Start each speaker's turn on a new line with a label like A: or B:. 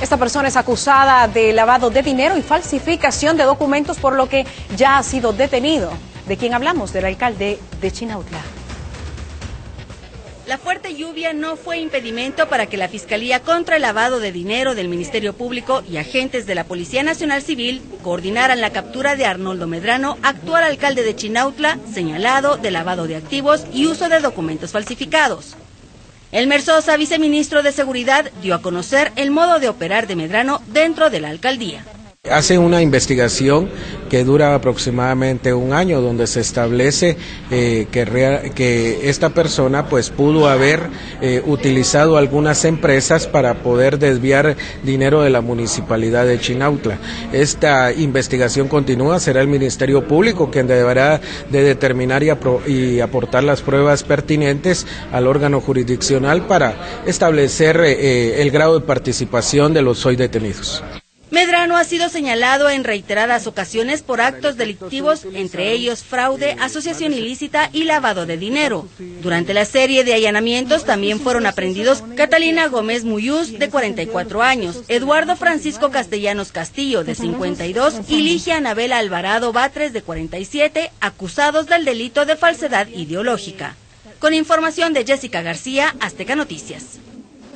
A: Esta persona es acusada de lavado de dinero y falsificación de documentos, por lo que ya ha sido detenido. ¿De quién hablamos? Del alcalde de Chinautla.
B: La fuerte lluvia no fue impedimento para que la Fiscalía contra el lavado de dinero del Ministerio Público y agentes de la Policía Nacional Civil coordinaran la captura de Arnoldo Medrano, actual alcalde de Chinautla, señalado de lavado de activos y uso de documentos falsificados. Elmer Sosa, viceministro de Seguridad, dio a conocer el modo de operar de Medrano dentro de la alcaldía.
C: Hace una investigación que dura aproximadamente un año, donde se establece eh, que, que, esta persona pues pudo haber eh, utilizado algunas empresas para poder desviar dinero de la municipalidad de Chinautla. Esta investigación continúa, será el Ministerio Público quien deberá de determinar y, aportar las pruebas pertinentes al órgano jurisdiccional para establecer eh, el grado de participación de los hoy detenidos.
B: Medrano ha sido señalado en reiteradas ocasiones por actos delictivos, entre ellos fraude, asociación ilícita y lavado de dinero. Durante la serie de allanamientos también fueron aprendidos Catalina Gómez Muyús, de 44 años, Eduardo Francisco Castellanos Castillo, de 52, y Ligia Anabela Alvarado Batres, de 47, acusados del delito de falsedad ideológica. Con información de Jessica García, Azteca Noticias.